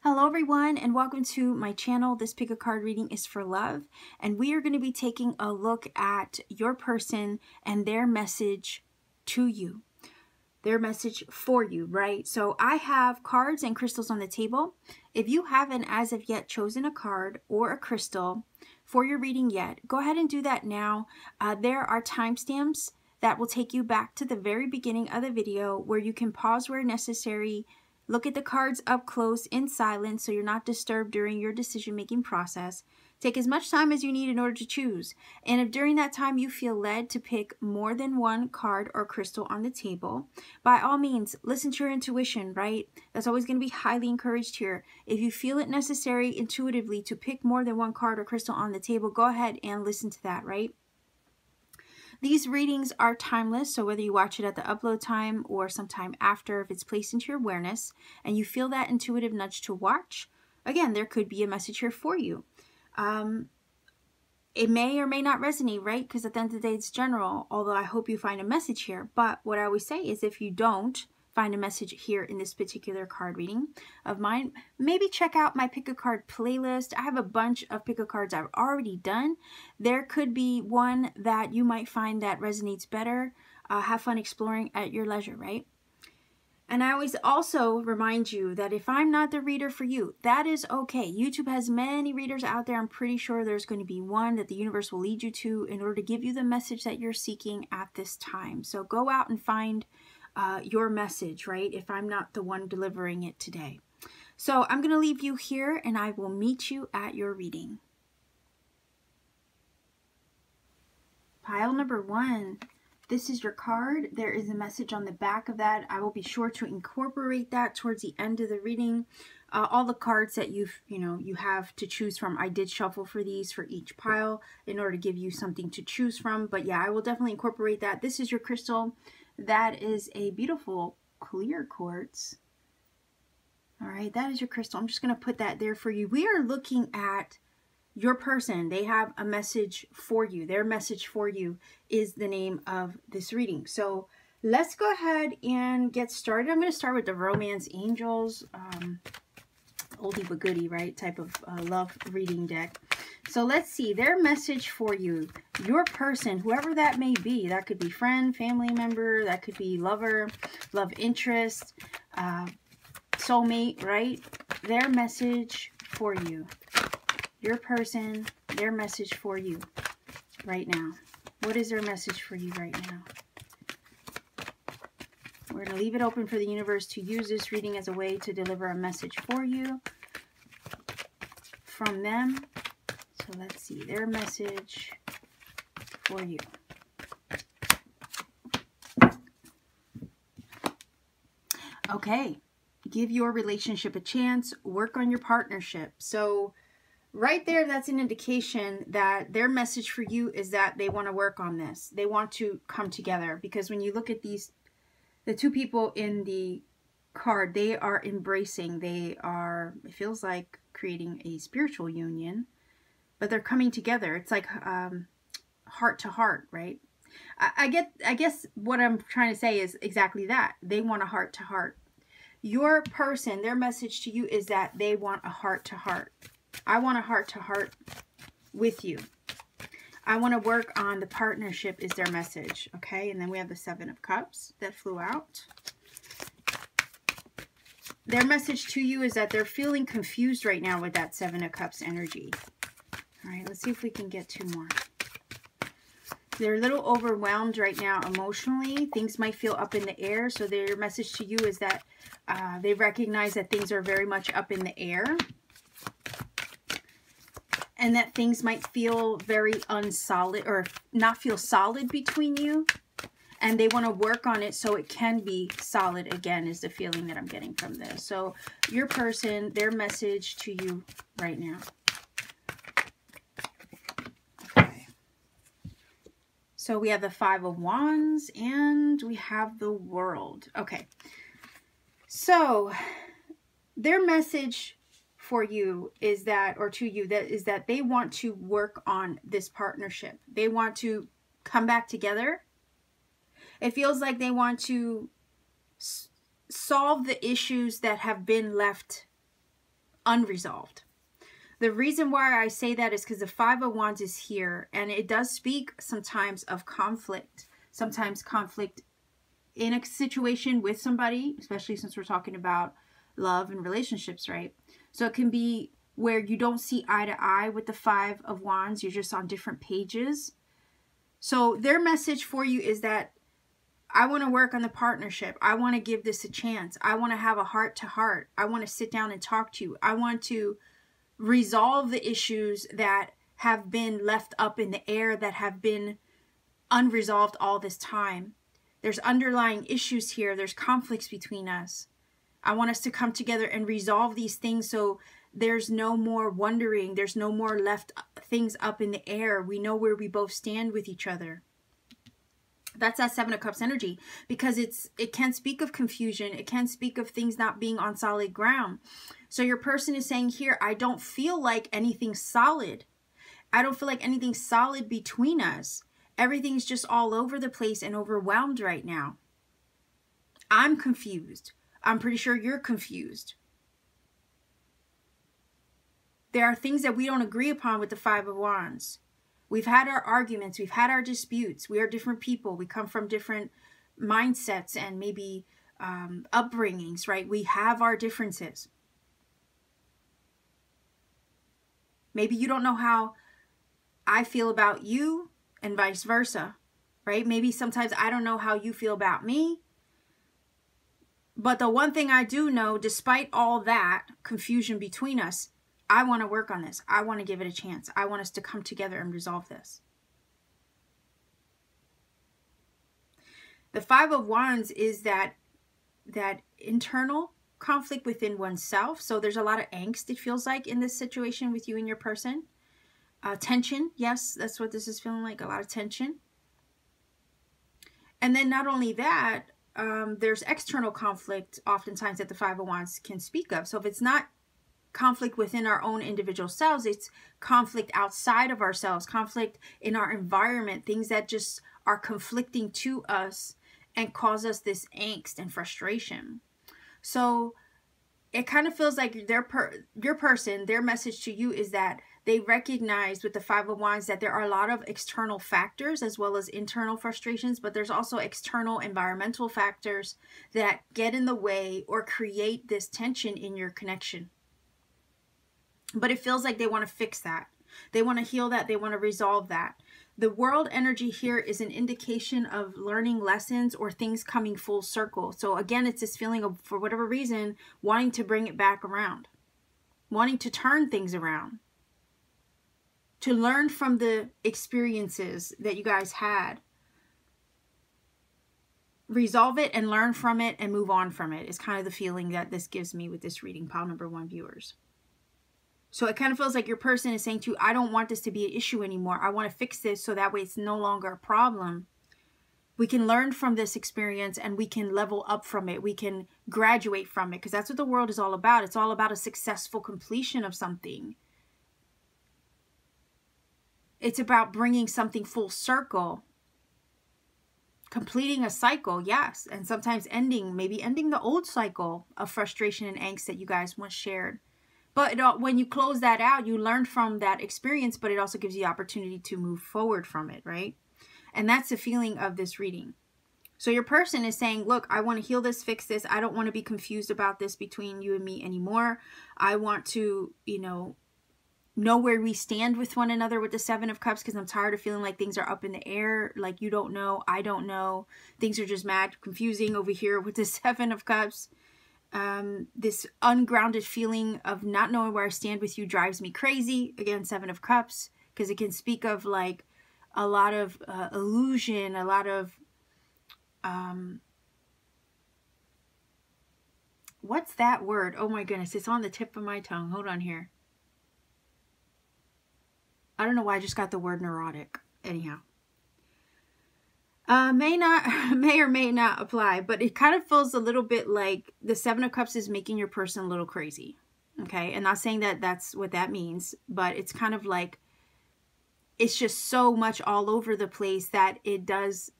Hello everyone and welcome to my channel. This pick a card reading is for love and we are going to be taking a look at your person and their message to you. Their message for you, right? So I have cards and crystals on the table. If you haven't as of yet chosen a card or a crystal for your reading yet, go ahead and do that now. Uh, there are timestamps that will take you back to the very beginning of the video where you can pause where necessary, Look at the cards up close in silence so you're not disturbed during your decision-making process. Take as much time as you need in order to choose. And if during that time you feel led to pick more than one card or crystal on the table, by all means, listen to your intuition, right? That's always going to be highly encouraged here. If you feel it necessary intuitively to pick more than one card or crystal on the table, go ahead and listen to that, right? These readings are timeless, so whether you watch it at the upload time or sometime after, if it's placed into your awareness and you feel that intuitive nudge to watch, again, there could be a message here for you. Um, it may or may not resonate, right? Because at the end of the day, it's general, although I hope you find a message here. But what I always say is if you don't, find a message here in this particular card reading of mine, maybe check out my pick a card playlist. I have a bunch of pick a cards I've already done. There could be one that you might find that resonates better. Uh, have fun exploring at your leisure, right? And I always also remind you that if I'm not the reader for you, that is okay. YouTube has many readers out there. I'm pretty sure there's going to be one that the universe will lead you to in order to give you the message that you're seeking at this time. So go out and find uh, your message, right? If I'm not the one delivering it today. So I'm going to leave you here and I will meet you at your reading. Pile number one. This is your card. There is a message on the back of that. I will be sure to incorporate that towards the end of the reading. Uh, all the cards that you've, you know, you have to choose from. I did shuffle for these for each pile in order to give you something to choose from. But yeah, I will definitely incorporate that. This is your crystal. That is a beautiful clear quartz. All right, that is your crystal. I'm just going to put that there for you. We are looking at your person. They have a message for you. Their message for you is the name of this reading. So let's go ahead and get started. I'm going to start with the Romance Angels. Um, oldie but goodie, right? Type of uh, love reading deck. So let's see, their message for you, your person, whoever that may be, that could be friend, family member, that could be lover, love interest, uh, soulmate, right? Their message for you, your person, their message for you right now. What is their message for you right now? We're going to leave it open for the universe to use this reading as a way to deliver a message for you from them so let's see their message for you. Okay, give your relationship a chance, work on your partnership. So right there, that's an indication that their message for you is that they want to work on this. They want to come together because when you look at these, the two people in the card, they are embracing, they are, it feels like creating a spiritual union but they're coming together. It's like um, heart to heart, right? I, I get. I guess what I'm trying to say is exactly that. They want a heart to heart. Your person, their message to you is that they want a heart to heart. I want a heart to heart with you. I want to work on the partnership is their message. Okay, and then we have the Seven of Cups that flew out. Their message to you is that they're feeling confused right now with that Seven of Cups energy. All right, let's see if we can get two more. They're a little overwhelmed right now emotionally. Things might feel up in the air. So their message to you is that uh, they recognize that things are very much up in the air. And that things might feel very unsolid or not feel solid between you. And they want to work on it so it can be solid again is the feeling that I'm getting from this. So your person, their message to you right now. Okay. So we have the Five of Wands and we have the World. Okay. So their message for you is that, or to you, that is that they want to work on this partnership. They want to come back together. It feels like they want to solve the issues that have been left unresolved. The reason why I say that is because the Five of Wands is here and it does speak sometimes of conflict. Sometimes conflict in a situation with somebody, especially since we're talking about love and relationships, right? So it can be where you don't see eye to eye with the Five of Wands, you're just on different pages. So their message for you is that I want to work on the partnership. I want to give this a chance. I want to have a heart to heart. I want to sit down and talk to you. I want to resolve the issues that have been left up in the air, that have been unresolved all this time. There's underlying issues here. There's conflicts between us. I want us to come together and resolve these things so there's no more wondering. There's no more left things up in the air. We know where we both stand with each other. That's that Seven of Cups energy because it's it can speak of confusion. It can speak of things not being on solid ground. So your person is saying here, I don't feel like anything solid. I don't feel like anything solid between us. Everything's just all over the place and overwhelmed right now. I'm confused. I'm pretty sure you're confused. There are things that we don't agree upon with the Five of Wands. We've had our arguments, we've had our disputes. We are different people. We come from different mindsets and maybe um, upbringings, right? We have our differences. Maybe you don't know how I feel about you and vice versa, right? Maybe sometimes I don't know how you feel about me. But the one thing I do know, despite all that confusion between us, I want to work on this. I want to give it a chance. I want us to come together and resolve this. The Five of Wands is that that internal conflict within oneself. So there's a lot of angst, it feels like, in this situation with you and your person. Uh, tension, yes, that's what this is feeling like, a lot of tension. And then not only that, um, there's external conflict oftentimes that the Five of Wands can speak of. So if it's not conflict within our own individual selves, it's conflict outside of ourselves, conflict in our environment, things that just are conflicting to us and cause us this angst and frustration. So it kind of feels like their per your person, their message to you is that they recognize with the five of wands that there are a lot of external factors as well as internal frustrations but there's also external environmental factors that get in the way or create this tension in your connection. But it feels like they want to fix that. They want to heal that they want to resolve that. The world energy here is an indication of learning lessons or things coming full circle. So again, it's this feeling of, for whatever reason, wanting to bring it back around, wanting to turn things around, to learn from the experiences that you guys had. Resolve it and learn from it and move on from it is kind of the feeling that this gives me with this reading, pile number one viewers. So it kind of feels like your person is saying to you, I don't want this to be an issue anymore. I want to fix this so that way it's no longer a problem. We can learn from this experience and we can level up from it. We can graduate from it because that's what the world is all about. It's all about a successful completion of something. It's about bringing something full circle. Completing a cycle, yes. And sometimes ending, maybe ending the old cycle of frustration and angst that you guys once shared. But when you close that out, you learn from that experience, but it also gives you the opportunity to move forward from it, right? And that's the feeling of this reading. So your person is saying, look, I want to heal this, fix this. I don't want to be confused about this between you and me anymore. I want to, you know, know where we stand with one another with the seven of cups because i'm tired of feeling like things are up in the air like you don't know i don't know things are just mad confusing over here with the seven of cups um, this ungrounded feeling of not knowing where I stand with you drives me crazy. Again, Seven of Cups, because it can speak of like a lot of uh, illusion, a lot of um, what's that word? Oh my goodness, it's on the tip of my tongue. Hold on here. I don't know why I just got the word neurotic. Anyhow uh, may not, may or may not apply, but it kind of feels a little bit like the Seven of Cups is making your person a little crazy. Okay, and not saying that that's what that means, but it's kind of like it's just so much all over the place that it does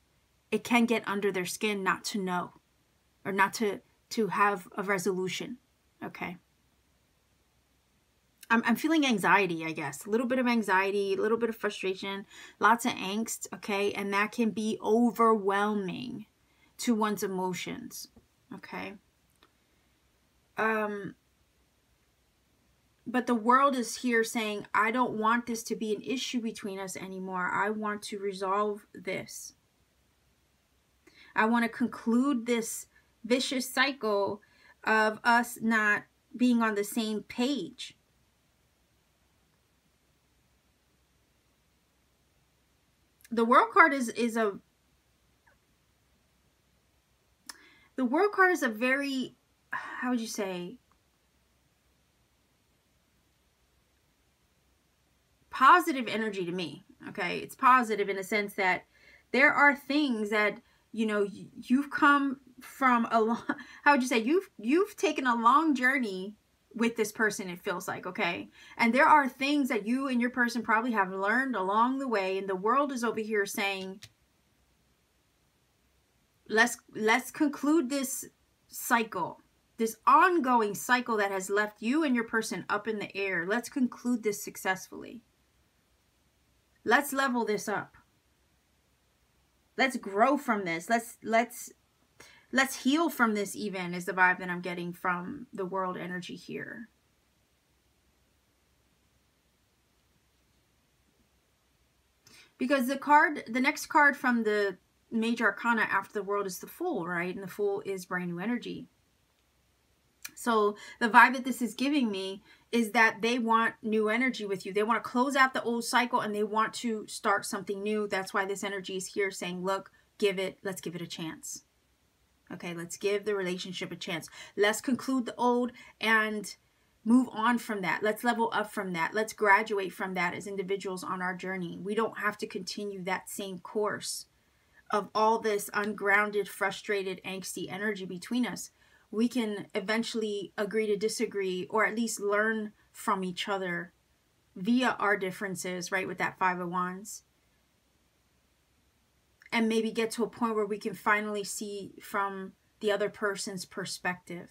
it can get under their skin not to know or not to to have a resolution okay I'm, I'm feeling anxiety i guess a little bit of anxiety a little bit of frustration lots of angst okay and that can be overwhelming to one's emotions okay um but the world is here saying, I don't want this to be an issue between us anymore. I want to resolve this. I want to conclude this vicious cycle of us not being on the same page. The world card is is a the world card is a very how would you say positive energy to me. Okay. It's positive in a sense that there are things that, you know, you've come from a long, how would you say, you've, you've taken a long journey with this person it feels like okay and there are things that you and your person probably have learned along the way and the world is over here saying let's let's conclude this cycle this ongoing cycle that has left you and your person up in the air let's conclude this successfully Let's level this up. Let's grow from this. Let's let's let's heal from this even is the vibe that I'm getting from the world energy here. Because the card, the next card from the major arcana after the world is the fool, right? And the fool is brand new energy. So the vibe that this is giving me is that they want new energy with you. They want to close out the old cycle and they want to start something new. That's why this energy is here saying, look, give it, let's give it a chance. Okay, let's give the relationship a chance. Let's conclude the old and move on from that. Let's level up from that. Let's graduate from that as individuals on our journey. We don't have to continue that same course of all this ungrounded, frustrated, angsty energy between us we can eventually agree to disagree or at least learn from each other via our differences, right, with that Five of Wands. And maybe get to a point where we can finally see from the other person's perspective.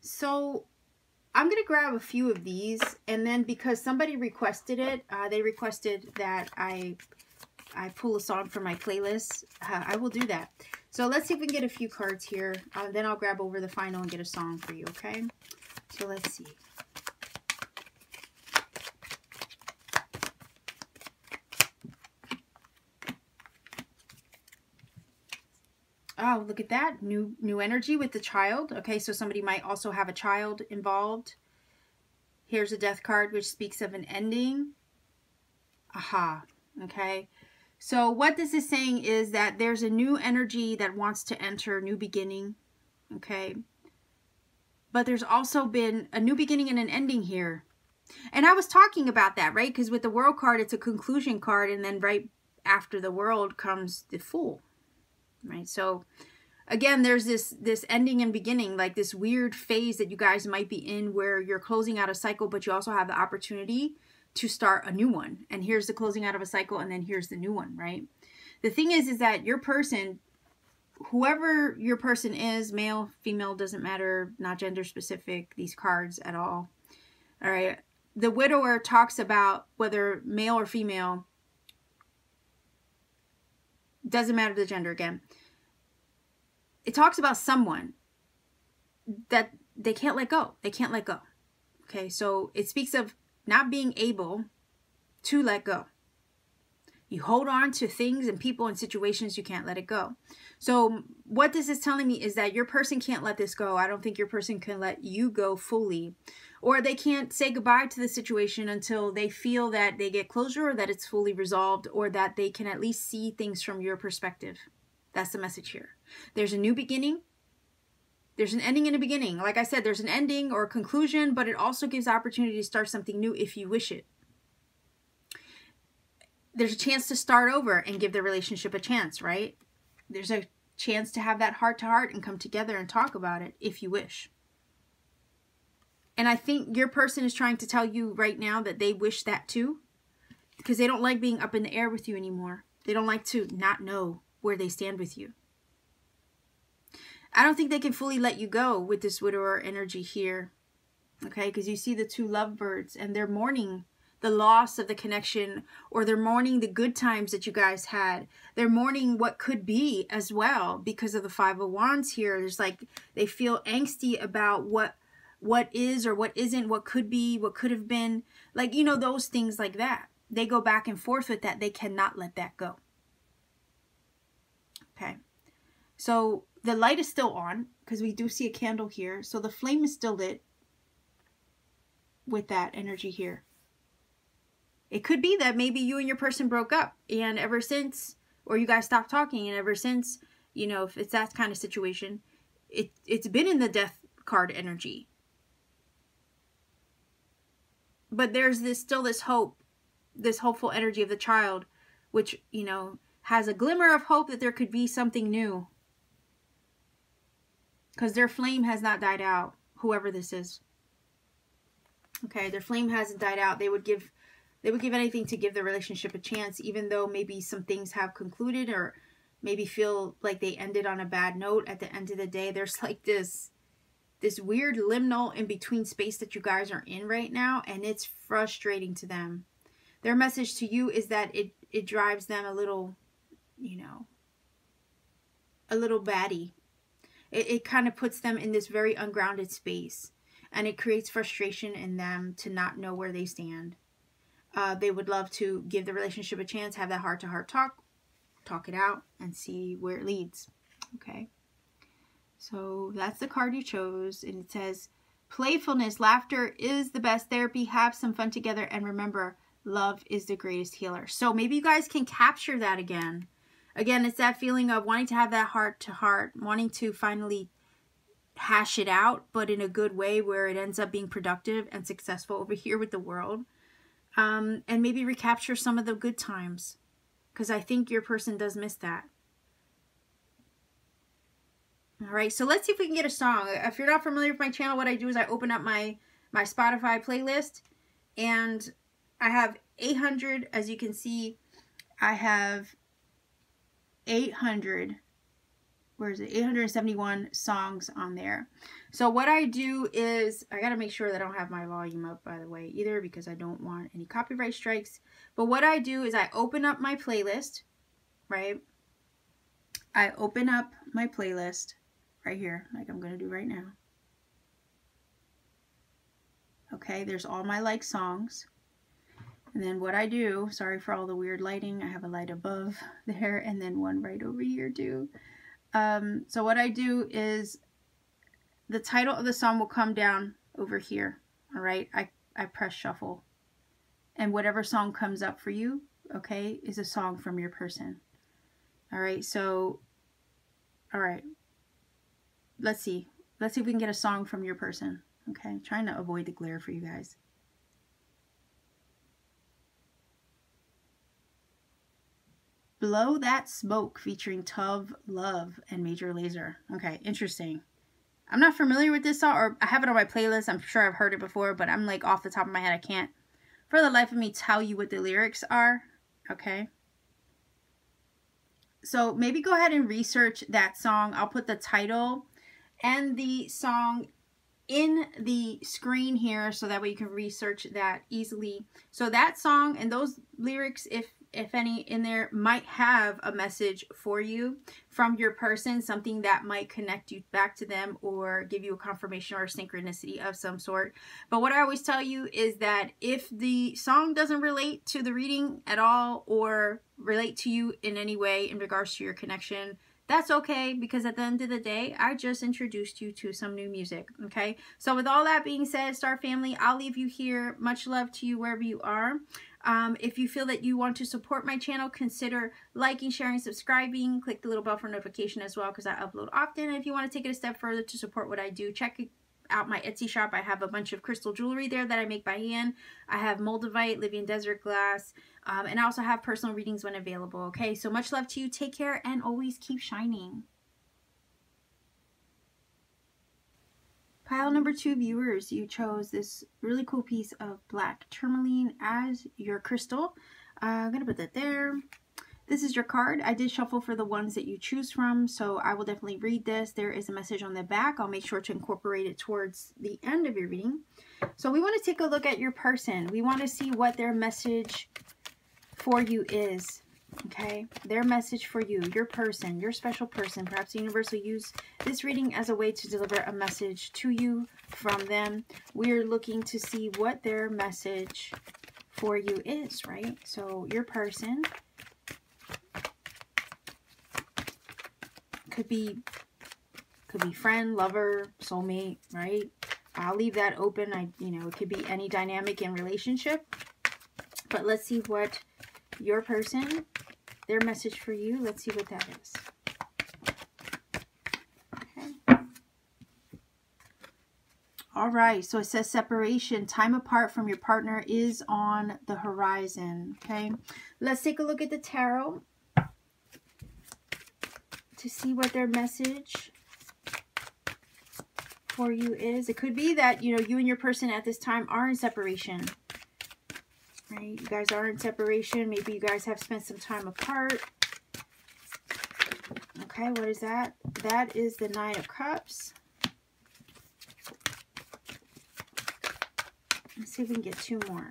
So I'm going to grab a few of these and then because somebody requested it, uh, they requested that I I pull a song from my playlist, uh, I will do that. So let's see if we can get a few cards here. Uh, then I'll grab over the final and get a song for you, okay? So let's see. Oh, look at that. New new energy with the child. Okay, so somebody might also have a child involved. Here's a death card which speaks of an ending. Aha. Okay. So what this is saying is that there's a new energy that wants to enter, new beginning, okay? But there's also been a new beginning and an ending here. And I was talking about that, right? Because with the world card, it's a conclusion card. And then right after the world comes the fool, right? So again, there's this this ending and beginning, like this weird phase that you guys might be in where you're closing out a cycle, but you also have the opportunity to start a new one. And here's the closing out of a cycle and then here's the new one, right? The thing is, is that your person, whoever your person is, male, female, doesn't matter, not gender specific, these cards at all. All right. The widower talks about whether male or female, doesn't matter the gender again. It talks about someone that they can't let go. They can't let go. Okay, so it speaks of not being able to let go. You hold on to things and people and situations, you can't let it go. So, what this is telling me is that your person can't let this go. I don't think your person can let you go fully. Or they can't say goodbye to the situation until they feel that they get closure or that it's fully resolved or that they can at least see things from your perspective. That's the message here. There's a new beginning, there's an ending and a beginning. Like I said, there's an ending or conclusion, but it also gives opportunity to start something new if you wish it. There's a chance to start over and give the relationship a chance, right? There's a chance to have that heart to heart and come together and talk about it if you wish. And I think your person is trying to tell you right now that they wish that too. Because they don't like being up in the air with you anymore. They don't like to not know where they stand with you. I don't think they can fully let you go with this widower energy here. Okay, because you see the two lovebirds and they're mourning the loss of the connection or they're mourning the good times that you guys had. They're mourning what could be as well because of the five of wands here. There's like they feel angsty about what what is or what isn't, what could be, what could have been. Like, you know, those things like that. They go back and forth with that. They cannot let that go. Okay. So the light is still on because we do see a candle here. So the flame is still lit with that energy here. It could be that maybe you and your person broke up and ever since, or you guys stopped talking and ever since, you know, if it's that kind of situation, it, it's been in the death card energy. But there's this still this hope, this hopeful energy of the child, which, you know, has a glimmer of hope that there could be something new. Because their flame has not died out, whoever this is. Okay, their flame hasn't died out. They would give they would give anything to give the relationship a chance, even though maybe some things have concluded or maybe feel like they ended on a bad note at the end of the day. There's like this this weird liminal in between space that you guys are in right now, and it's frustrating to them. Their message to you is that it it drives them a little, you know, a little batty. It, it kind of puts them in this very ungrounded space and it creates frustration in them to not know where they stand. Uh, they would love to give the relationship a chance, have that heart to heart talk, talk it out, and see where it leads. Okay. So that's the card you chose, and it says, Playfulness, laughter is the best therapy. Have some fun together, and remember, love is the greatest healer. So maybe you guys can capture that again. Again, it's that feeling of wanting to have that heart to heart, wanting to finally hash it out, but in a good way where it ends up being productive and successful over here with the world. Um, and maybe recapture some of the good times because I think your person does miss that. All right, so let's see if we can get a song. If you're not familiar with my channel, what I do is I open up my, my Spotify playlist and I have 800, as you can see, I have 800 where is it? 871 songs on there. So what I do is I got to make sure that I don't have my volume up by the way either because I don't want any copyright strikes. But what I do is I open up my playlist right? I open up my playlist right here like I'm gonna do right now okay there's all my like songs and then what I do sorry for all the weird lighting I have a light above there and then one right over here too um, so what I do is the title of the song will come down over here. All right. I, I press shuffle and whatever song comes up for you, okay, is a song from your person. All right. So, all right. Let's see. Let's see if we can get a song from your person. Okay. I'm trying to avoid the glare for you guys. Blow That Smoke featuring Tove Lo and Major Lazer. Okay, interesting. I'm not familiar with this song, or I have it on my playlist. I'm sure I've heard it before, but I'm like off the top of my head, I can't for the life of me tell you what the lyrics are. Okay. So maybe go ahead and research that song. I'll put the title and the song in the screen here so that way you can research that easily. So that song and those lyrics, if if any in there might have a message for you from your person, something that might connect you back to them or give you a confirmation or a synchronicity of some sort. But what I always tell you is that if the song doesn't relate to the reading at all or relate to you in any way in regards to your connection, that's okay because at the end of the day, I just introduced you to some new music, okay? So with all that being said, Star Family, I'll leave you here. Much love to you wherever you are. Um, if you feel that you want to support my channel, consider liking, sharing, subscribing. Click the little bell for notification as well because I upload often. And if you want to take it a step further to support what I do, check out my Etsy shop. I have a bunch of crystal jewelry there that I make by hand. I have Moldavite, Libyan Desert Glass, um, and I also have personal readings when available. Okay, so much love to you. Take care and always keep shining. Pile number two viewers, you chose this really cool piece of black tourmaline as your crystal. Uh, I'm going to put that there. This is your card. I did shuffle for the ones that you choose from, so I will definitely read this. There is a message on the back. I'll make sure to incorporate it towards the end of your reading. So we want to take a look at your person. We want to see what their message for you is. Okay, their message for you, your person, your special person. Perhaps the universe will use this reading as a way to deliver a message to you from them. We're looking to see what their message for you is, right? So your person could be could be friend, lover, soulmate, right? I'll leave that open. I, you know, it could be any dynamic in relationship. But let's see what your person, their message for you, let's see what that is. Okay. All right, so it says separation, time apart from your partner is on the horizon, okay? Let's take a look at the tarot to see what their message for you is. It could be that, you know, you and your person at this time are in separation. Right? You guys are in separation. Maybe you guys have spent some time apart. Okay, what is that? That is the Nine of Cups. Let's see if we can get two more.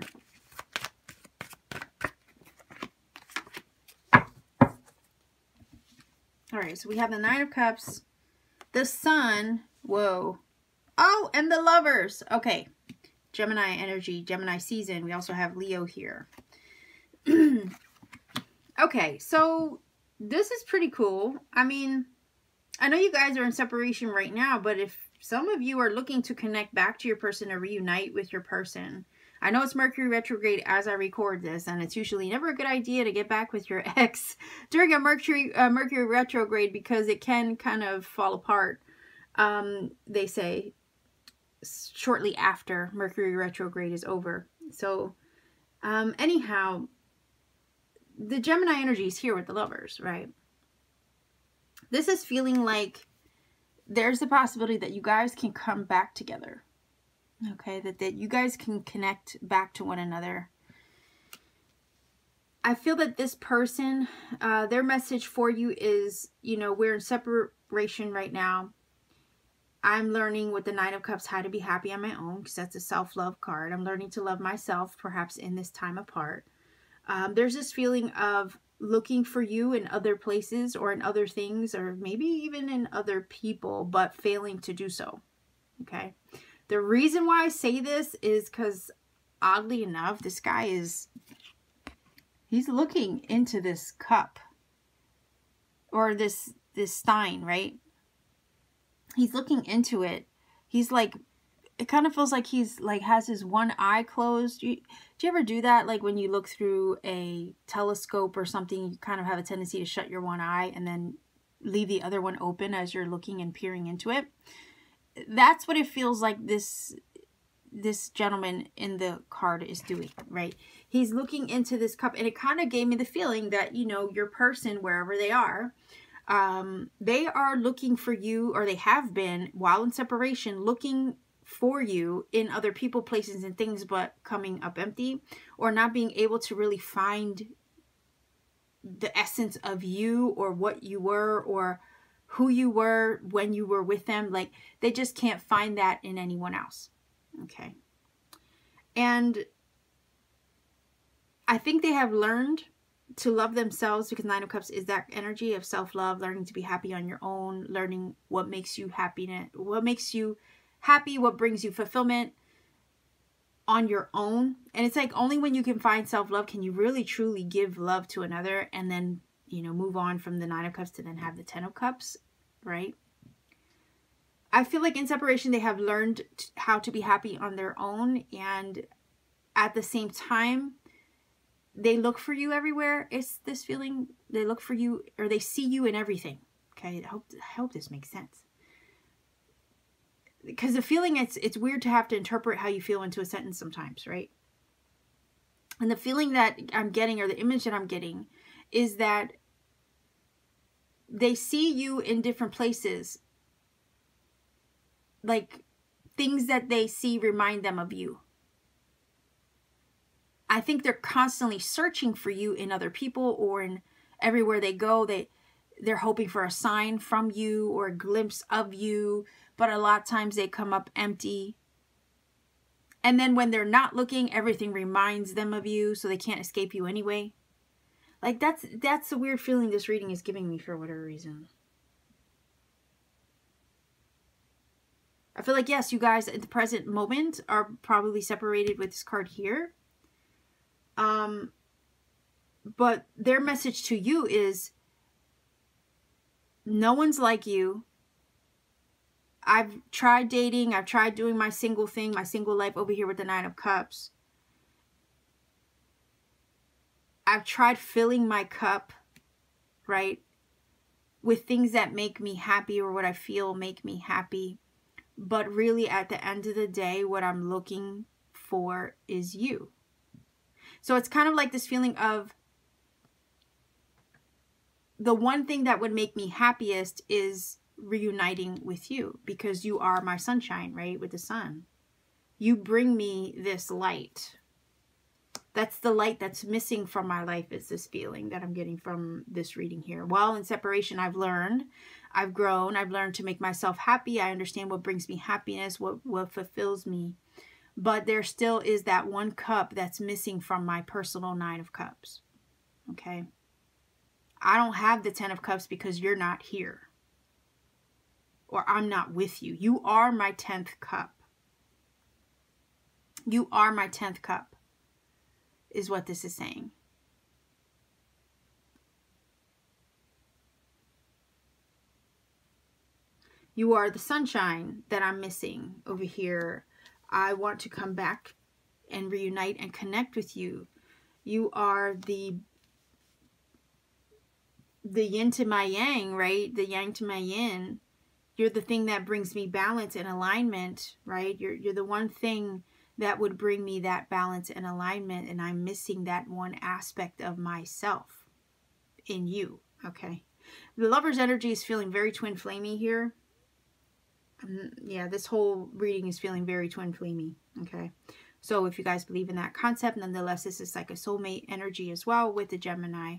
All right, so we have the Nine of Cups, the Sun, whoa. Oh, and the Lovers. Okay, Gemini energy, Gemini season. We also have Leo here. okay, so this is pretty cool. I mean, I know you guys are in separation right now, but if some of you are looking to connect back to your person or reunite with your person, I know it's Mercury retrograde as I record this, and it's usually never a good idea to get back with your ex during a Mercury uh, Mercury retrograde because it can kind of fall apart. Um, they say shortly after Mercury retrograde is over. So, um, anyhow, the Gemini energy is here with the lovers, right? This is feeling like there's a possibility that you guys can come back together okay that, that you guys can connect back to one another. I feel that this person uh, their message for you is you know we're in separation right now. I'm learning with the nine of cups how to be happy on my own because that's a self-love card. I'm learning to love myself perhaps in this time apart. Um, there's this feeling of looking for you in other places or in other things or maybe even in other people but failing to do so. Okay the reason why I say this is because oddly enough, this guy is, he's looking into this cup or this, this stein, right? He's looking into it. He's like, it kind of feels like he's like has his one eye closed. You, do you ever do that? Like when you look through a telescope or something, you kind of have a tendency to shut your one eye and then leave the other one open as you're looking and peering into it that's what it feels like this this gentleman in the card is doing, right? He's looking into this cup and it kind of gave me the feeling that, you know, your person, wherever they are, um, they are looking for you or they have been while in separation looking for you in other people, places, and things, but coming up empty or not being able to really find the essence of you or what you were or who you were when you were with them. Like they just can't find that in anyone else. Okay. And I think they have learned to love themselves because Nine of Cups is that energy of self-love, learning to be happy on your own, learning what makes you happy, what makes you happy, what brings you fulfillment on your own. And it's like only when you can find self-love can you really truly give love to another and then you know, move on from the Nine of Cups to then have the Ten of Cups, right? I feel like in separation, they have learned how to be happy on their own. And at the same time, they look for you everywhere. It's this feeling, they look for you or they see you in everything. Okay, I hope, I hope this makes sense. Because the feeling, it's, it's weird to have to interpret how you feel into a sentence sometimes, right? And the feeling that I'm getting or the image that I'm getting is that they see you in different places like things that they see remind them of you. I think they're constantly searching for you in other people or in everywhere they go. They they're hoping for a sign from you or a glimpse of you, but a lot of times they come up empty. And then when they're not looking, everything reminds them of you, so they can't escape you anyway. Like that's that's a weird feeling this reading is giving me for whatever reason. I feel like yes, you guys at the present moment are probably separated with this card here. Um but their message to you is no one's like you. I've tried dating, I've tried doing my single thing, my single life over here with the 9 of cups. I've tried filling my cup, right, with things that make me happy or what I feel make me happy. But really, at the end of the day, what I'm looking for is you. So it's kind of like this feeling of the one thing that would make me happiest is reuniting with you because you are my sunshine, right? With the sun. You bring me this light, that's the light that's missing from my life is this feeling that I'm getting from this reading here. While in separation, I've learned, I've grown, I've learned to make myself happy. I understand what brings me happiness, what, what fulfills me. But there still is that one cup that's missing from my personal nine of cups. Okay. I don't have the 10 of cups because you're not here. Or I'm not with you. You are my 10th cup. You are my 10th cup is what this is saying. You are the sunshine that I'm missing over here. I want to come back and reunite and connect with you. You are the the yin to my yang, right? The yang to my yin. You're the thing that brings me balance and alignment, right? You're you're the one thing that would bring me that balance and alignment and I'm missing that one aspect of myself in you, okay? The lover's energy is feeling very twin flamey here. Um, yeah, this whole reading is feeling very twin flamey, okay? So if you guys believe in that concept, nonetheless, this is like a soulmate energy as well with the Gemini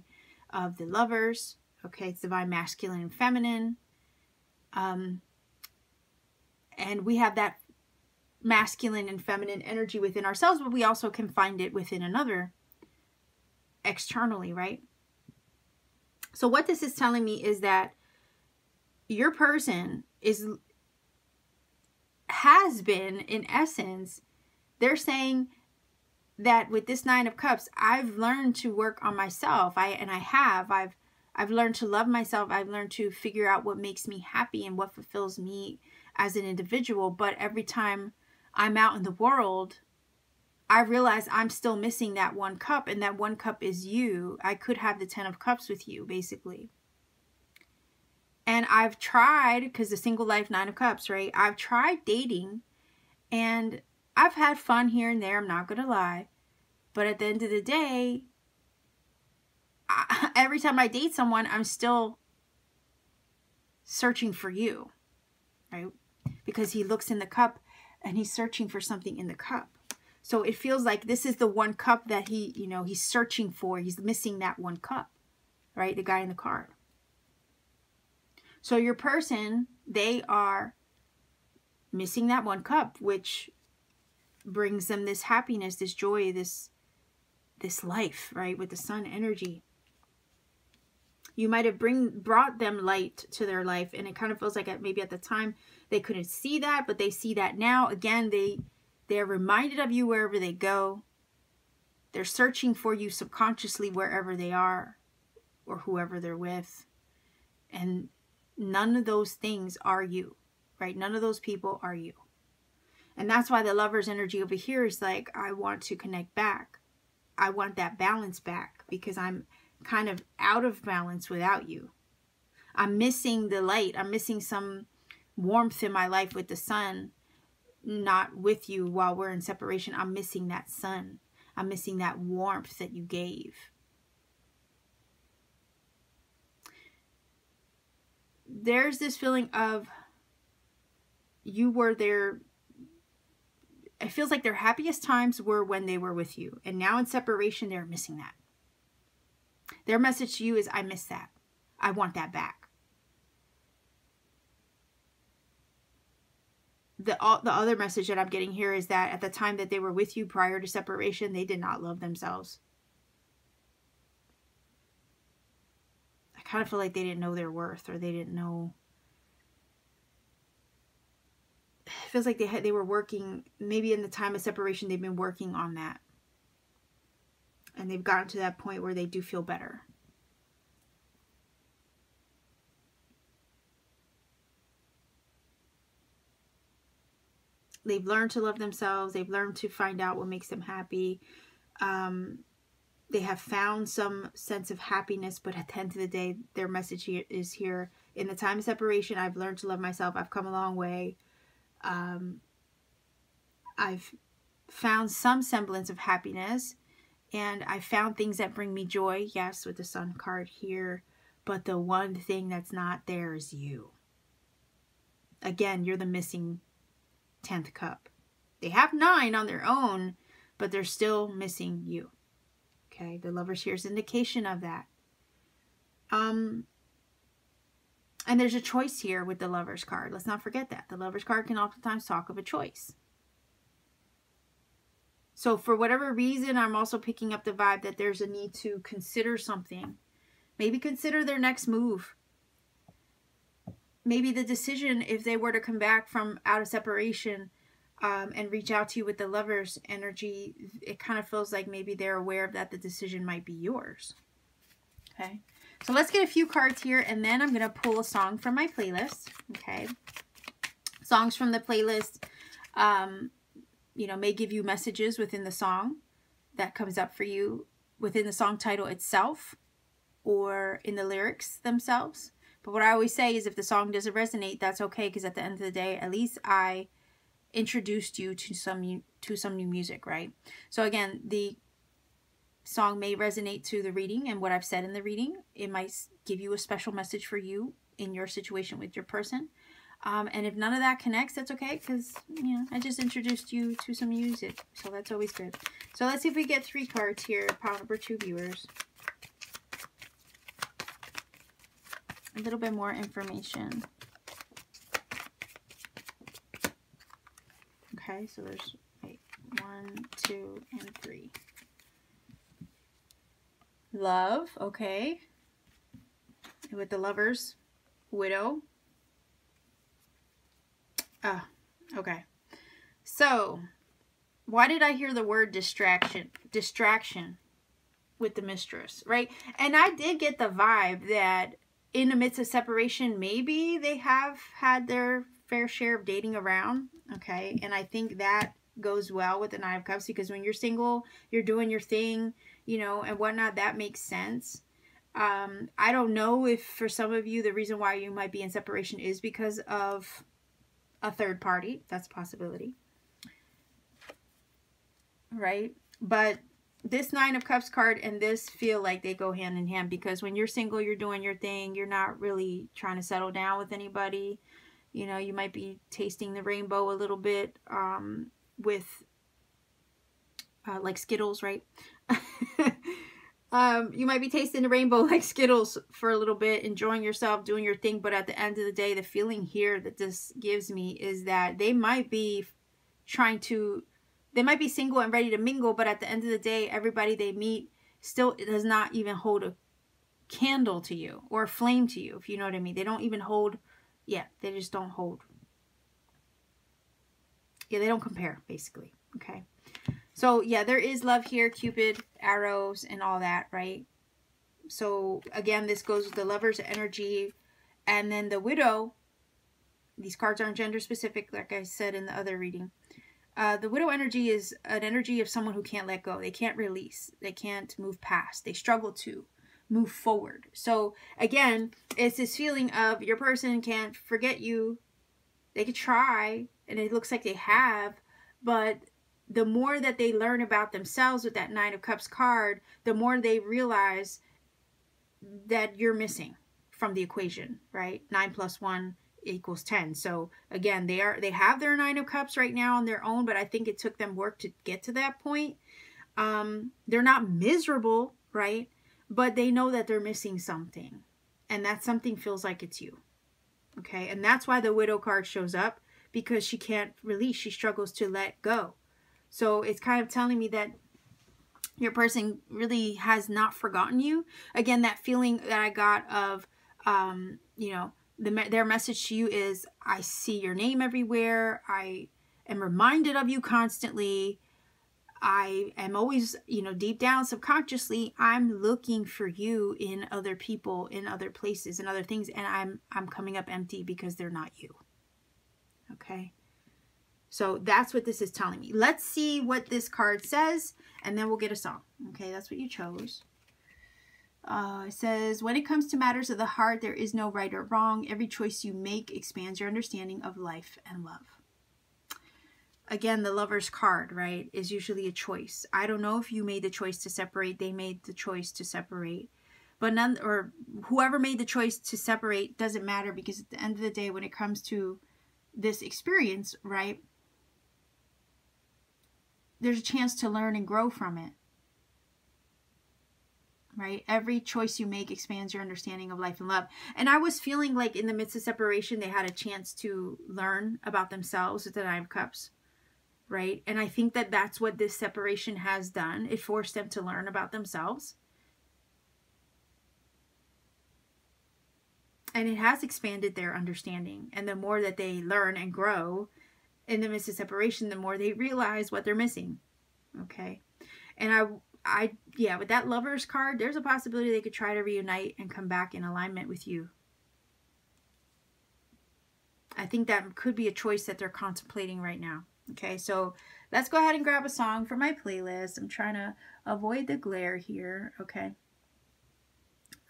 of the lovers, okay? It's divine masculine and feminine. Um, and we have that masculine and feminine energy within ourselves, but we also can find it within another externally, right? So what this is telling me is that your person is has been in essence they're saying that with this 9 of cups I've learned to work on myself. I and I have I've I've learned to love myself. I've learned to figure out what makes me happy and what fulfills me as an individual, but every time I'm out in the world, I realize I'm still missing that one cup, and that one cup is you. I could have the 10 of cups with you, basically. And I've tried, because the single life, nine of cups, right? I've tried dating, and I've had fun here and there, I'm not going to lie. But at the end of the day, I, every time I date someone, I'm still searching for you, right? Because he looks in the cup and he's searching for something in the cup. So it feels like this is the one cup that he, you know, he's searching for. He's missing that one cup, right? The guy in the card. So your person, they are missing that one cup, which brings them this happiness, this joy, this this life, right? With the sun energy. You might have bring brought them light to their life, and it kind of feels like at, maybe at the time they couldn't see that, but they see that now. Again, they they're reminded of you wherever they go. They're searching for you subconsciously wherever they are or whoever they're with. And none of those things are you, right? None of those people are you. And that's why the lover's energy over here is like, I want to connect back. I want that balance back because I'm kind of out of balance without you. I'm missing the light. I'm missing some warmth in my life with the sun, not with you while we're in separation. I'm missing that sun. I'm missing that warmth that you gave. There's this feeling of you were there. it feels like their happiest times were when they were with you. And now in separation, they're missing that. Their message to you is, I miss that. I want that back. The, all, the other message that I'm getting here is that at the time that they were with you prior to separation, they did not love themselves. I kind of feel like they didn't know their worth or they didn't know. It feels like they had they were working maybe in the time of separation they've been working on that. And they've gotten to that point where they do feel better they've learned to love themselves they've learned to find out what makes them happy um, they have found some sense of happiness but at the end of the day their message here is here in the time of separation i've learned to love myself i've come a long way um, I've found some semblance of happiness and I found things that bring me joy. Yes, with the sun card here. But the one thing that's not there is you. Again, you're the missing 10th cup. They have nine on their own, but they're still missing you. Okay, the lover's here is indication of that. Um, and there's a choice here with the lover's card. Let's not forget that. The lover's card can oftentimes talk of a choice. So for whatever reason, I'm also picking up the vibe that there's a need to consider something. Maybe consider their next move. Maybe the decision, if they were to come back from out of separation um, and reach out to you with the lover's energy, it kind of feels like maybe they're aware of that the decision might be yours. Okay. So let's get a few cards here, and then I'm going to pull a song from my playlist, okay? Songs from the playlist, um, you know, may give you messages within the song that comes up for you within the song title itself or in the lyrics themselves. But what I always say is if the song doesn't resonate, that's okay because at the end of the day, at least I introduced you to some to some new music, right? So again, the song may resonate to the reading and what I've said in the reading. It might give you a special message for you in your situation with your person. Um, and if none of that connects, that's okay because, you know, I just introduced you to some music. So that's always good. So let's see if we get three cards here. Pile number two viewers. A little bit more information. Okay, so there's wait, one, two, and three. Love, okay. With the lovers, widow. Ah, okay. So, why did I hear the word distraction? Distraction with the mistress, right? And I did get the vibe that in the midst of separation, maybe they have had their fair share of dating around, okay? And I think that goes well with the Nine of Cups because when you're single, you're doing your thing, you know, and whatnot, that makes sense. Um, I don't know if for some of you, the reason why you might be in separation is because of a third party. That's a possibility. Right? But this Nine of Cups card and this feel like they go hand in hand because when you're single, you're doing your thing. You're not really trying to settle down with anybody. You know, you might be tasting the rainbow a little bit um, with uh, like Skittles, right? um, you might be tasting the rainbow like Skittles for a little bit, enjoying yourself, doing your thing. But at the end of the day, the feeling here that this gives me is that they might be trying to, they might be single and ready to mingle. But at the end of the day, everybody they meet still does not even hold a candle to you or a flame to you, if you know what I mean. They don't even hold, yeah, they just don't hold. Yeah, they don't compare, basically. Okay. So yeah, there is love here, Cupid, arrows, and all that, right? So again, this goes with the lover's energy. And then the widow, these cards aren't gender specific, like I said in the other reading. Uh, the widow energy is an energy of someone who can't let go. They can't release. They can't move past. They struggle to move forward. So again, it's this feeling of your person can't forget you. They could try, and it looks like they have, but the more that they learn about themselves with that Nine of Cups card, the more they realize that you're missing from the equation, right? Nine plus one equals 10. So again, they are they have their nine of cups right now on their own, but I think it took them work to get to that point. Um, they're not miserable, right? But they know that they're missing something. And that something feels like it's you. Okay. And that's why the widow card shows up because she can't release. She struggles to let go. So it's kind of telling me that your person really has not forgotten you. Again, that feeling that I got of, um, you know, the, their message to you is, I see your name everywhere. I am reminded of you constantly. I am always, you know, deep down subconsciously, I'm looking for you in other people, in other places, and other things, and I'm I'm coming up empty because they're not you. Okay? So that's what this is telling me. Let's see what this card says, and then we'll get a song. Okay, that's what you chose. Uh, says, when it comes to matters of the heart, there is no right or wrong. Every choice you make expands your understanding of life and love again, the lover's card, right, is usually a choice. I don't know if you made the choice to separate. They made the choice to separate. But none, or whoever made the choice to separate doesn't matter because at the end of the day, when it comes to this experience, right, there's a chance to learn and grow from it. Right? Every choice you make expands your understanding of life and love. And I was feeling like in the midst of separation, they had a chance to learn about themselves with the Nine of Cups right? And I think that that's what this separation has done. It forced them to learn about themselves. And it has expanded their understanding. And the more that they learn and grow in the midst of separation, the more they realize what they're missing. Okay. And I, I, yeah, with that lover's card, there's a possibility they could try to reunite and come back in alignment with you. I think that could be a choice that they're contemplating right now. Okay, so let's go ahead and grab a song for my playlist. I'm trying to avoid the glare here. Okay.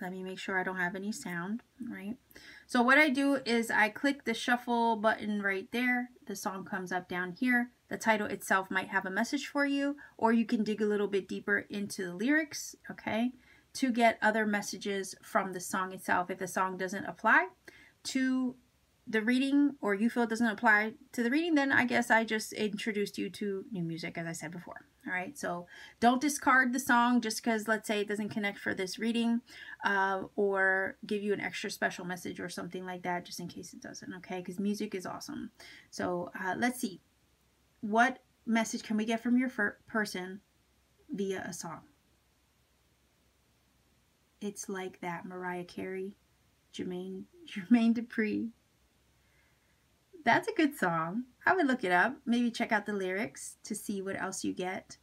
Let me make sure I don't have any sound, right? So what I do is I click the shuffle button right there. The song comes up down here. The title itself might have a message for you, or you can dig a little bit deeper into the lyrics, okay, to get other messages from the song itself if the song doesn't apply to the reading or you feel it doesn't apply to the reading, then I guess I just introduced you to new music, as I said before. All right, so don't discard the song just because, let's say, it doesn't connect for this reading uh, or give you an extra special message or something like that, just in case it doesn't, okay? Because music is awesome. So uh, let's see. What message can we get from your person via a song? It's like that, Mariah Carey, Jermaine, Jermaine Dupri, that's a good song. I would look it up. Maybe check out the lyrics to see what else you get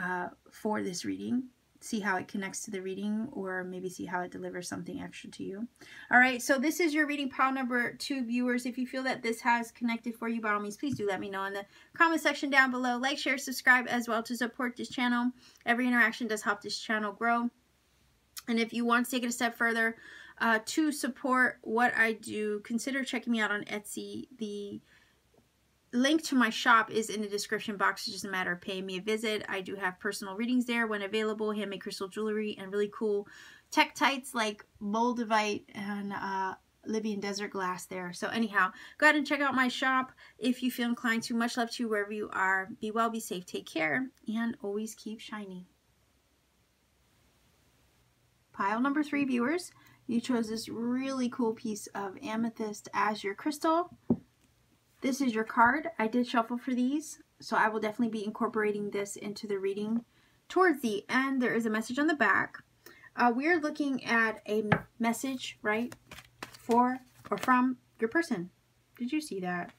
uh, for this reading. See how it connects to the reading or maybe see how it delivers something extra to you. All right, so this is your reading pile number two viewers. If you feel that this has connected for you, by all means, please do let me know in the comment section down below. Like, share, subscribe as well to support this channel. Every interaction does help this channel grow. And if you want to take it a step further, uh, to support what I do, consider checking me out on Etsy. The link to my shop is in the description box. It's just a matter of paying me a visit. I do have personal readings there when available, handmade crystal jewelry, and really cool tektites like Moldavite and uh, Libyan desert glass there. So anyhow, go ahead and check out my shop if you feel inclined to. Much love to you wherever you are. Be well, be safe, take care, and always keep shining. Pile number three, viewers. You chose this really cool piece of amethyst as your crystal. This is your card. I did shuffle for these, so I will definitely be incorporating this into the reading. Towards the end, there is a message on the back. Uh, we're looking at a message, right, for or from your person. Did you see that?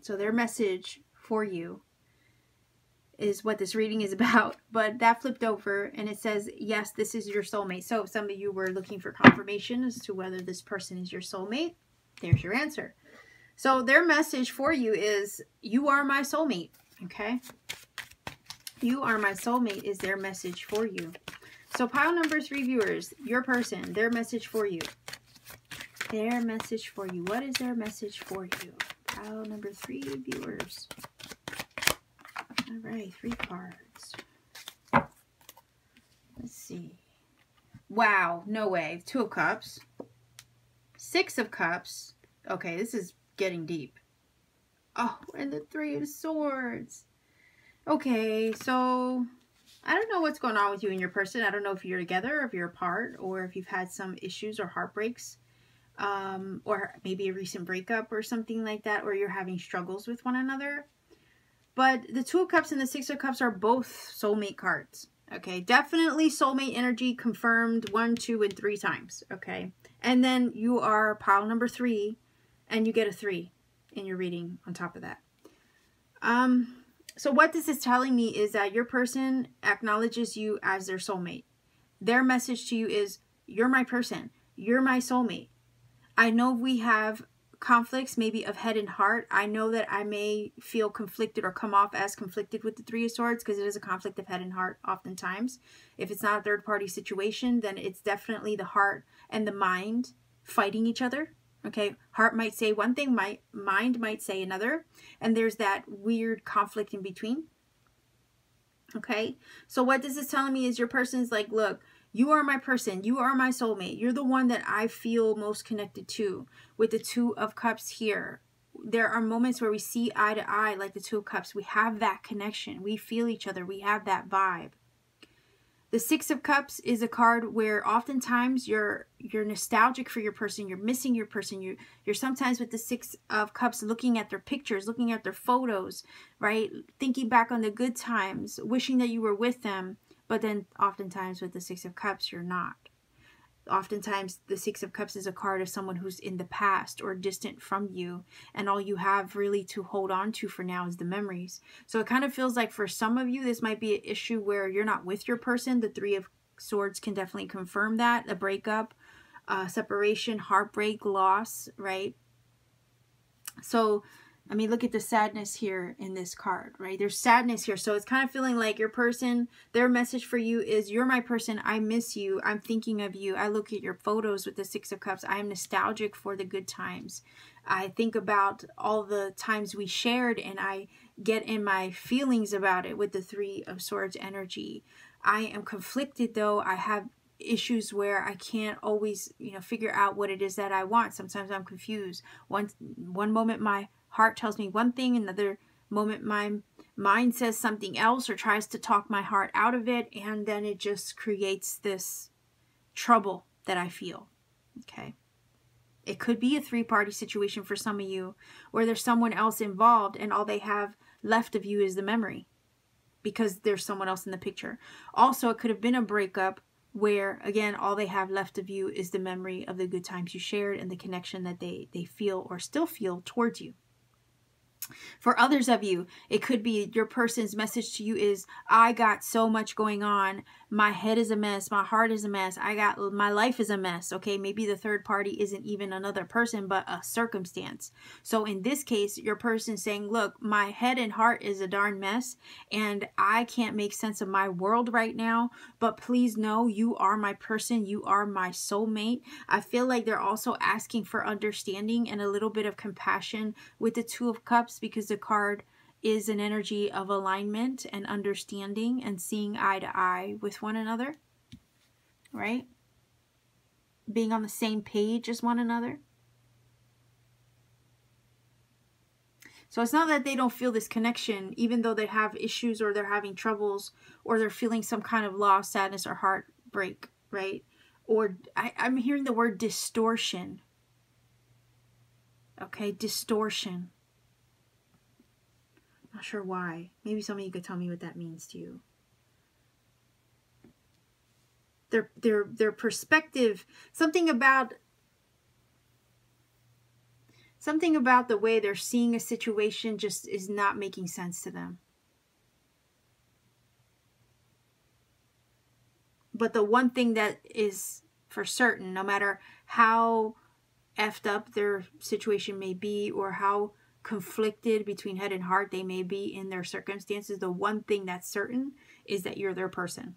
So their message for you is what this reading is about, but that flipped over and it says, yes, this is your soulmate. So if some of you were looking for confirmation as to whether this person is your soulmate, there's your answer. So their message for you is, you are my soulmate, okay? You are my soulmate is their message for you. So pile number three viewers, your person, their message for you. Their message for you. What is their message for you? Pile number three viewers. All right, three cards. Let's see. Wow, no way. Two of Cups. Six of Cups. Okay, this is getting deep. Oh, and the Three of Swords. Okay, so I don't know what's going on with you and your person. I don't know if you're together, if you're apart, or if you've had some issues or heartbreaks, um, or maybe a recent breakup or something like that, or you're having struggles with one another. But the Two of Cups and the Six of Cups are both soulmate cards. Okay, definitely soulmate energy confirmed one, two, and three times. Okay, and then you are pile number three, and you get a three in your reading on top of that. Um, so what this is telling me is that your person acknowledges you as their soulmate. Their message to you is, you're my person. You're my soulmate. I know we have conflicts maybe of head and heart. I know that I may feel conflicted or come off as conflicted with the Three of Swords because it is a conflict of head and heart oftentimes. If it's not a third party situation, then it's definitely the heart and the mind fighting each other. Okay, heart might say one thing, my mind might say another, and there's that weird conflict in between. Okay, so what this is telling me is your person's like, look, you are my person. You are my soulmate. You're the one that I feel most connected to. With the Two of Cups here, there are moments where we see eye to eye, like the Two of Cups. We have that connection. We feel each other. We have that vibe. The Six of Cups is a card where oftentimes you're you're nostalgic for your person, you're missing your person. You you're sometimes with the Six of Cups looking at their pictures, looking at their photos, right? Thinking back on the good times, wishing that you were with them. But then oftentimes with the Six of Cups, you're not. Oftentimes the Six of Cups is a card of someone who's in the past or distant from you. And all you have really to hold on to for now is the memories. So it kind of feels like for some of you, this might be an issue where you're not with your person. The Three of Swords can definitely confirm that. A breakup, uh, separation, heartbreak, loss, right? So I mean, look at the sadness here in this card, right? There's sadness here. So it's kind of feeling like your person, their message for you is, you're my person. I miss you. I'm thinking of you. I look at your photos with the Six of Cups. I am nostalgic for the good times. I think about all the times we shared and I get in my feelings about it with the Three of Swords energy. I am conflicted though. I have issues where I can't always, you know, figure out what it is that I want. Sometimes I'm confused. One one moment my heart tells me one thing, another moment my mind says something else or tries to talk my heart out of it, and then it just creates this trouble that I feel. Okay. It could be a three party situation for some of you where there's someone else involved and all they have left of you is the memory because there's someone else in the picture. Also, it could have been a breakup where again all they have left of you is the memory of the good times you shared and the connection that they they feel or still feel towards you for others of you, it could be your person's message to you is, I got so much going on. My head is a mess. My heart is a mess. I got, my life is a mess. Okay. Maybe the third party isn't even another person, but a circumstance. So in this case, your person saying, look, my head and heart is a darn mess and I can't make sense of my world right now, but please know you are my person. You are my soulmate. I feel like they're also asking for understanding and a little bit of compassion with the Two of Cups because the card is an energy of alignment and understanding and seeing eye to eye with one another, right? Being on the same page as one another. So it's not that they don't feel this connection, even though they have issues or they're having troubles or they're feeling some kind of loss, sadness, or heartbreak, right? Or I, I'm hearing the word distortion. Okay, distortion. Not sure why. Maybe some of you could tell me what that means to you. Their their their perspective, something about something about the way they're seeing a situation just is not making sense to them. But the one thing that is for certain, no matter how effed up their situation may be or how conflicted between head and heart they may be in their circumstances, the one thing that's certain is that you're their person.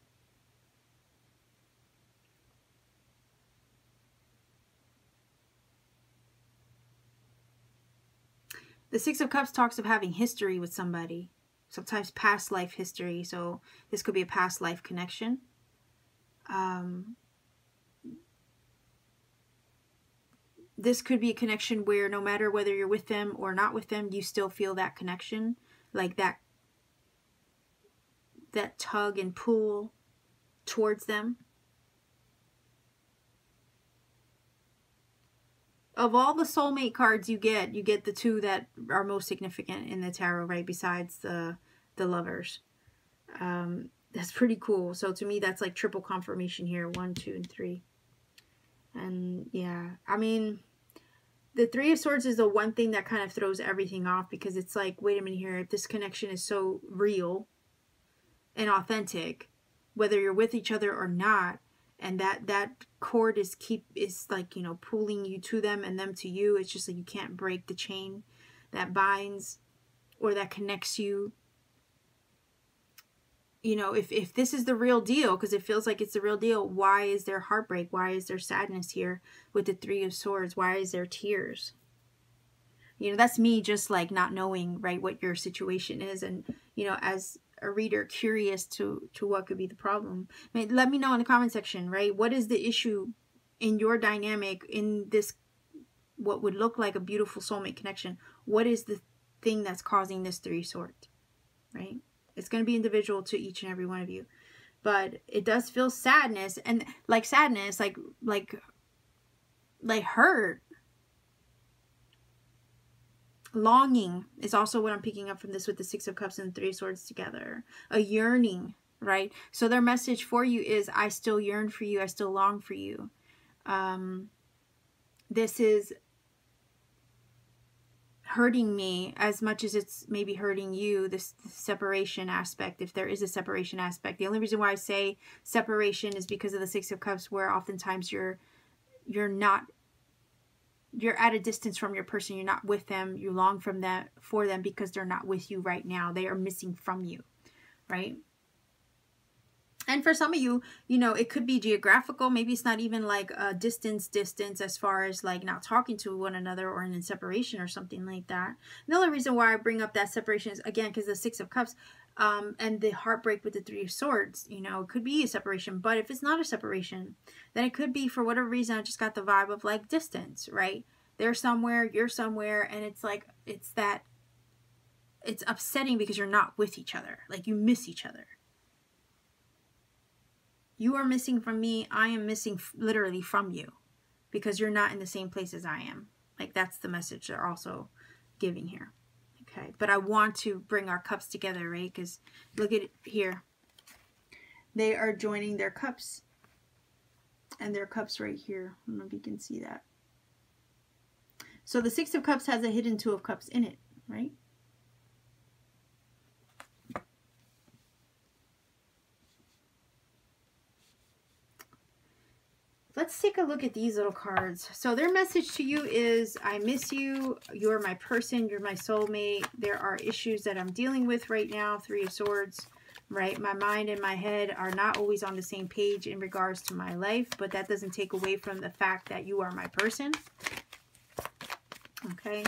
The Six of Cups talks of having history with somebody, sometimes past life history. So this could be a past life connection. Um, this could be a connection where no matter whether you're with them or not with them, you still feel that connection, like that that tug and pull towards them. Of all the soulmate cards you get, you get the two that are most significant in the tarot, right? Besides the the lovers. Um, that's pretty cool. So to me, that's like triple confirmation here. One, two, and three. And yeah, I mean, the Three of Swords is the one thing that kind of throws everything off because it's like, wait a minute here, if this connection is so real and authentic, whether you're with each other or not, and that that cord is keep is like you know pulling you to them and them to you. It's just like you can't break the chain that binds or that connects you you know, if, if this is the real deal, because it feels like it's the real deal, why is there heartbreak? Why is there sadness here with the Three of Swords? Why is there tears? You know, that's me just like not knowing, right, what your situation is. And, you know, as a reader curious to, to what could be the problem. I mean, let me know in the comment section, right? What is the issue in your dynamic in this, what would look like a beautiful soulmate connection? What is the thing that's causing this Three Swords, right? It's going to be individual to each and every one of you. But it does feel sadness and like sadness, like like like hurt. Longing is also what I'm picking up from this with the Six of Cups and Three Swords together. A yearning, right? So their message for you is I still yearn for you. I still long for you. Um, this is hurting me as much as it's maybe hurting you this, separation aspect if there is a separation aspect. The only reason why i say separation is because of the six of cups where oftentimes you're you're not you're at a distance from your person. You're not with them. You long from them for them because they're not with you right now. They are missing from you right and for some of you, you know, it could be geographical. Maybe it's not even like a distance distance as far as like not talking to one another or in separation or something like that. The only reason why I bring up that separation is, again, because the Six of Cups um, and the heartbreak with the Three of Swords, you know, it could be a separation. But if it's not a separation, then it could be for whatever reason, I just got the vibe of like distance, right? They're somewhere, you're somewhere, and it's like, it's that, it's upsetting because you're not with each other. Like you miss each other you are missing from me. I am missing literally from you because you're not in the same place as I am. Like that's the message they're also giving here. Okay. But I want to bring our cups together, right? Because look at it here. They are joining their cups and their cups right here. I don't know if you can see that. So the Six of Cups has a hidden Two of Cups in it, right? Let's take a look at these little cards. So their message to you is, I miss you. You're my person. You're my soulmate. There are issues that I'm dealing with right now. Three of Swords, right? My mind and my head are not always on the same page in regards to my life, but that doesn't take away from the fact that you are my person. Okay.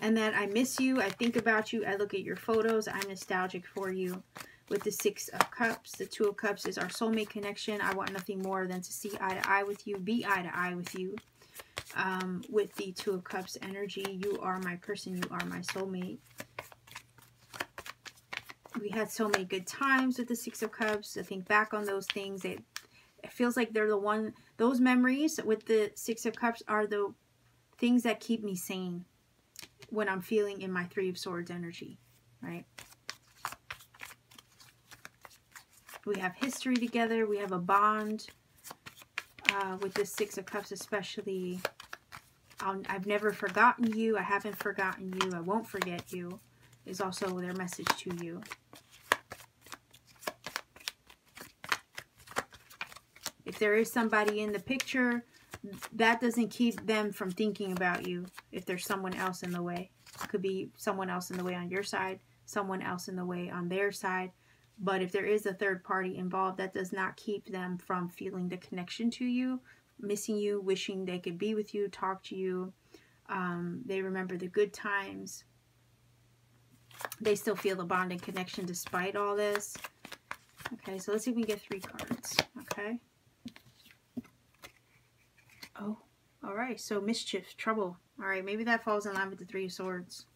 And that I miss you. I think about you. I look at your photos. I'm nostalgic for you with the Six of Cups. The Two of Cups is our soulmate connection. I want nothing more than to see eye to eye with you, be eye to eye with you. Um, with the Two of Cups energy, you are my person, you are my soulmate. We had so many good times with the Six of Cups. I think back on those things. It, it feels like they're the one, those memories with the Six of Cups are the things that keep me sane when I'm feeling in my Three of Swords energy, right? We have history together. We have a bond uh, with the Six of Cups especially. i have never forgotten you. I haven't forgotten you. I won't forget you is also their message to you. If there is somebody in the picture, that doesn't keep them from thinking about you if there's someone else in the way. It could be someone else in the way on your side, someone else in the way on their side. But if there is a third party involved, that does not keep them from feeling the connection to you, missing you, wishing they could be with you, talk to you. Um, they remember the good times. They still feel the bond and connection despite all this. Okay, so let's see if we can get three cards. Okay. Oh, all right, so mischief, trouble. All right, maybe that falls in line with the Three of Swords.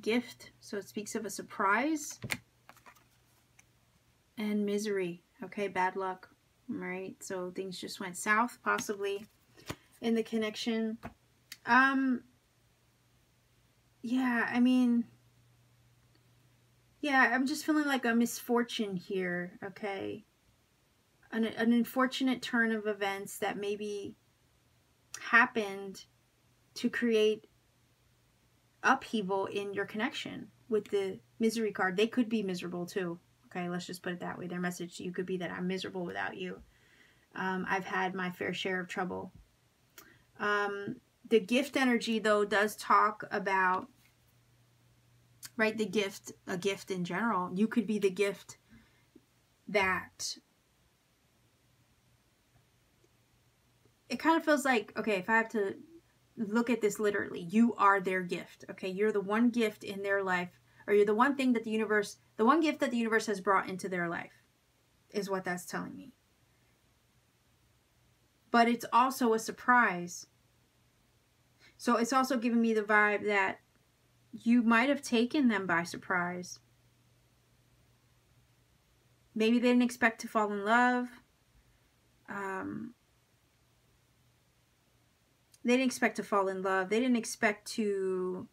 Gift, so it speaks of a surprise. And misery, okay, bad luck. All right, so things just went south, possibly, in the connection. Um, yeah, I mean, yeah, I'm just feeling like a misfortune here, okay? An, an unfortunate turn of events that maybe happened to create upheaval in your connection with the misery card. They could be miserable too. Okay, let's just put it that way. Their message to you could be that I'm miserable without you. Um, I've had my fair share of trouble. Um, the gift energy, though, does talk about, right, the gift, a gift in general. You could be the gift that it kind of feels like, okay, if I have to look at this literally, you are their gift. Okay, you're the one gift in their life, or you're the one thing that the universe, the one gift that the universe has brought into their life, is what that's telling me. But it's also a surprise. So it's also giving me the vibe that you might have taken them by surprise. Maybe they didn't expect to fall in love. Um, they didn't expect to fall in love. They didn't expect to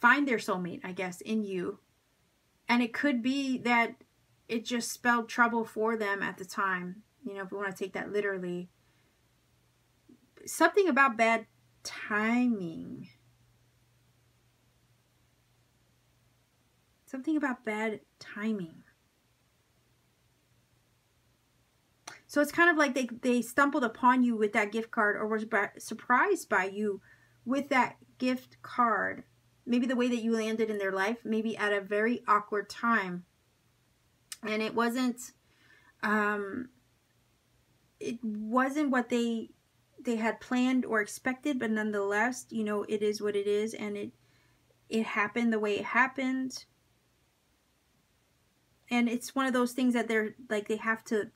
find their soulmate, I guess, in you. And it could be that it just spelled trouble for them at the time. You know, if we want to take that literally. Something about bad timing. Something about bad timing. So it's kind of like they, they stumbled upon you with that gift card or was surprised by you with that gift card. Maybe the way that you landed in their life, maybe at a very awkward time. And it wasn't, um, it wasn't what they they had planned or expected, but nonetheless, you know, it is what it is, and it it happened the way it happened. And it's one of those things that they're like they have to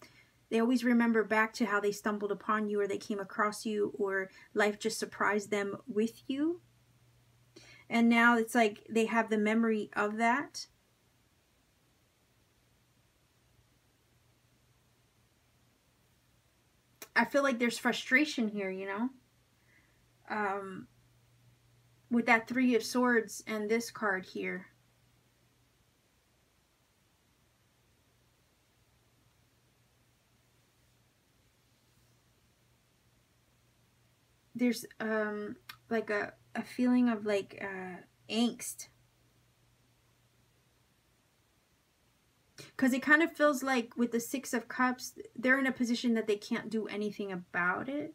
they always remember back to how they stumbled upon you or they came across you or life just surprised them with you. And now it's like they have the memory of that. I feel like there's frustration here, you know? Um, with that Three of Swords and this card here. there's um like a, a feeling of like uh, angst. Because it kind of feels like with the six of cups they're in a position that they can't do anything about it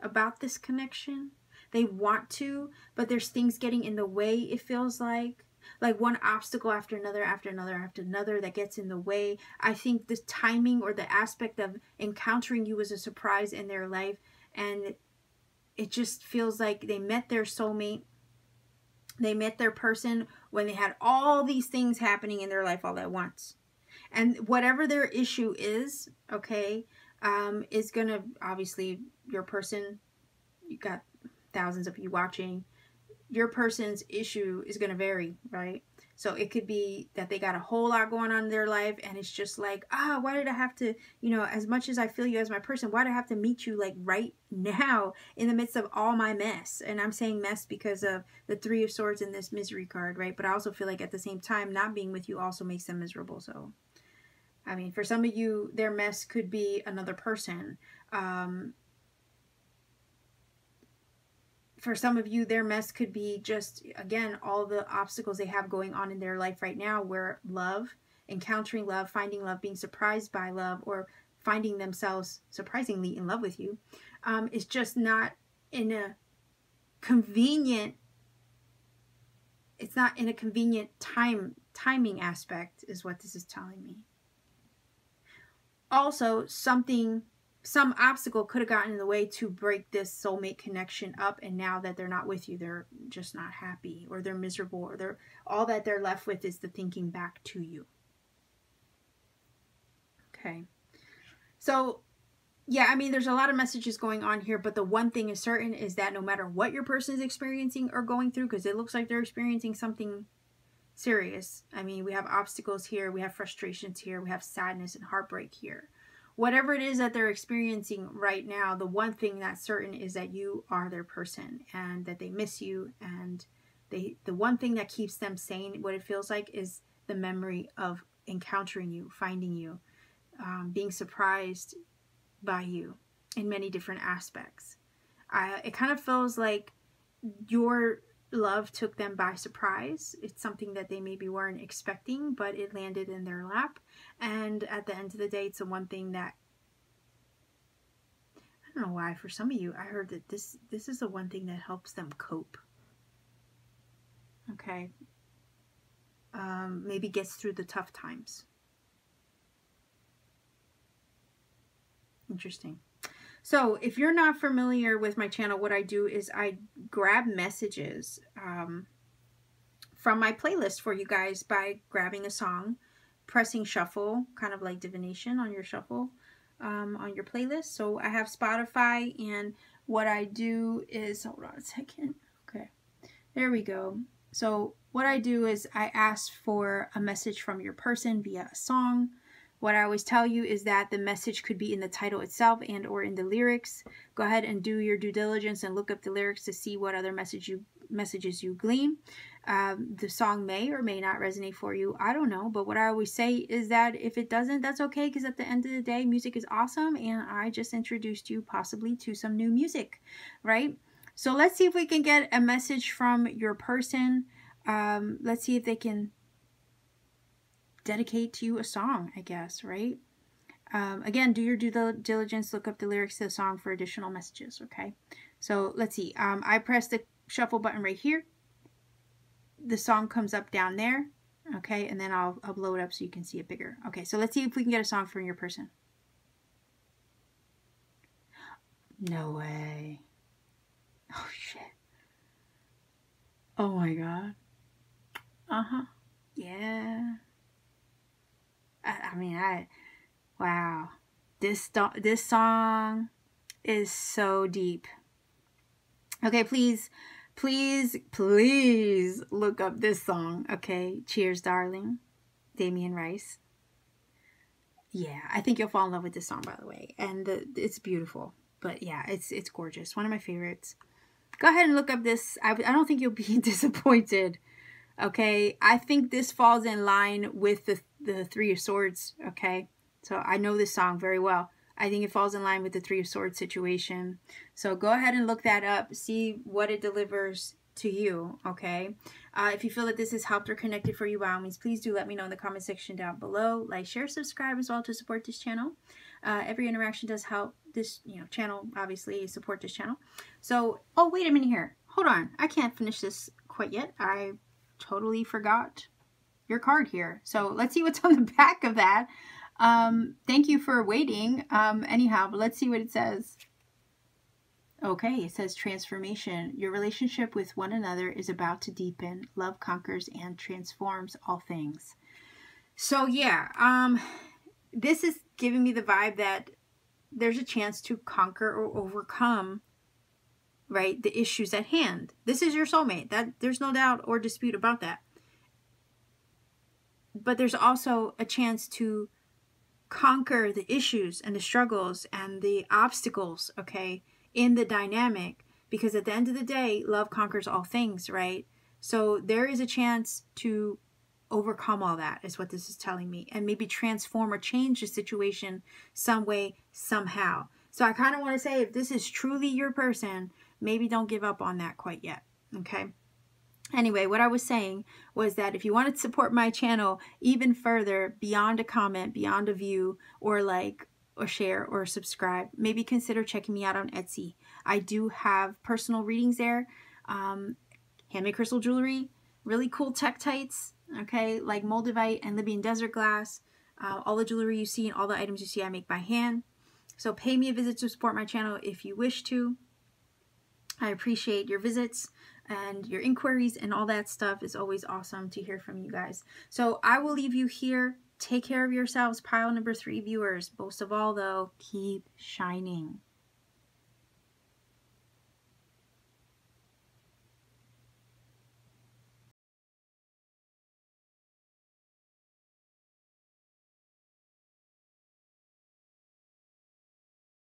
about this connection. They want to but there's things getting in the way it feels like. Like one obstacle after another after another after another that gets in the way. I think the timing or the aspect of encountering you as a surprise in their life and it just feels like they met their soulmate. They met their person when they had all these things happening in their life all at once. And whatever their issue is, okay, um, is going to, obviously, your person, you got thousands of you watching, your person's issue is going to vary, right? So it could be that they got a whole lot going on in their life and it's just like, ah, oh, why did I have to, you know, as much as I feel you as my person, why did I have to meet you like right now in the midst of all my mess? And I'm saying mess because of the Three of Swords in this misery card, right? But I also feel like at the same time, not being with you also makes them miserable. So, I mean, for some of you, their mess could be another person. Um, for some of you, their mess could be just, again, all the obstacles they have going on in their life right now where love, encountering love, finding love, being surprised by love, or finding themselves surprisingly in love with you um, is just not in a convenient it's not in a convenient time timing aspect is what this is telling me. Also something some obstacle could have gotten in the way to break this soulmate connection up and now that they're not with you they're just not happy or they're miserable or they're all that they're left with is the thinking back to you okay So yeah, I mean, there's a lot of messages going on here, but the one thing is certain is that no matter what your person is experiencing or going through, because it looks like they're experiencing something serious. I mean, we have obstacles here, we have frustrations here, we have sadness and heartbreak here. Whatever it is that they're experiencing right now, the one thing that's certain is that you are their person and that they miss you and they the one thing that keeps them sane, what it feels like is the memory of encountering you, finding you, um, being surprised by you in many different aspects. Uh, it kind of feels like your love took them by surprise. It's something that they maybe weren't expecting, but it landed in their lap. And at the end of the day, it's the one thing that I don't know why. For some of you, I heard that this this is the one thing that helps them cope. Okay. Um, maybe gets through the tough times. Interesting. So if you're not familiar with my channel, what I do is I grab messages um, from my playlist for you guys by grabbing a song, pressing shuffle, kind of like divination on your shuffle um, on your playlist. So I have Spotify and what I do is, hold on a second. Okay, there we go. So what I do is I ask for a message from your person via a song, what I always tell you is that the message could be in the title itself and or in the lyrics. Go ahead and do your due diligence and look up the lyrics to see what other message you messages you glean. Um, the song may or may not resonate for you. I don't know. But what I always say is that if it doesn't, that's okay because at the end of the day, music is awesome. And I just introduced you possibly to some new music, right? So let's see if we can get a message from your person. Um, let's see if they can dedicate to you a song, I guess, right? Um, again, do your due diligence, look up the lyrics to the song for additional messages, okay? So let's see. Um, I press the shuffle button right here. The song comes up down there, okay? And then I'll, I'll blow it up so you can see it bigger. Okay, so let's see if we can get a song from your person. No way. Oh, shit. Oh, my God. Uh-huh. Yeah. I, I mean, I, wow, this this song is so deep. Okay, please, please, please look up this song. Okay, Cheers, Darling, Damien Rice. Yeah, I think you'll fall in love with this song, by the way, and the, it's beautiful. But yeah, it's it's gorgeous. One of my favorites. Go ahead and look up this. I, I don't think you'll be disappointed. Okay, I think this falls in line with the the Three of Swords, okay? So I know this song very well. I think it falls in line with the Three of Swords situation. So go ahead and look that up. See what it delivers to you, okay? Uh, if you feel that this has helped or connected for you by all means, please do let me know in the comment section down below. Like, share, subscribe as well to support this channel. Uh, every interaction does help this, you know, channel, obviously, support this channel. So, oh, wait a minute here. Hold on. I can't finish this quite yet. I totally forgot your card here. So let's see what's on the back of that. Um, thank you for waiting. Um, anyhow, let's see what it says. Okay, it says transformation. Your relationship with one another is about to deepen. Love conquers and transforms all things. So yeah, um, this is giving me the vibe that there's a chance to conquer or overcome right the issues at hand. This is your soulmate. That there's no doubt or dispute about that but there's also a chance to conquer the issues and the struggles and the obstacles, okay, in the dynamic. Because at the end of the day, love conquers all things, right? So there is a chance to overcome all that, is what this is telling me, and maybe transform or change the situation some way, somehow. So I kind of want to say if this is truly your person, maybe don't give up on that quite yet, okay? Anyway, what I was saying was that if you want to support my channel even further beyond a comment, beyond a view, or like, or share, or subscribe, maybe consider checking me out on Etsy. I do have personal readings there, um, handmade crystal jewelry, really cool tektites, okay, like Moldavite and Libyan desert glass. Uh, all the jewelry you see and all the items you see I make by hand. So pay me a visit to support my channel if you wish to. I appreciate your visits and your inquiries and all that stuff is always awesome to hear from you guys. So I will leave you here Take care of yourselves, pile number three viewers. Most of all, though, keep shining.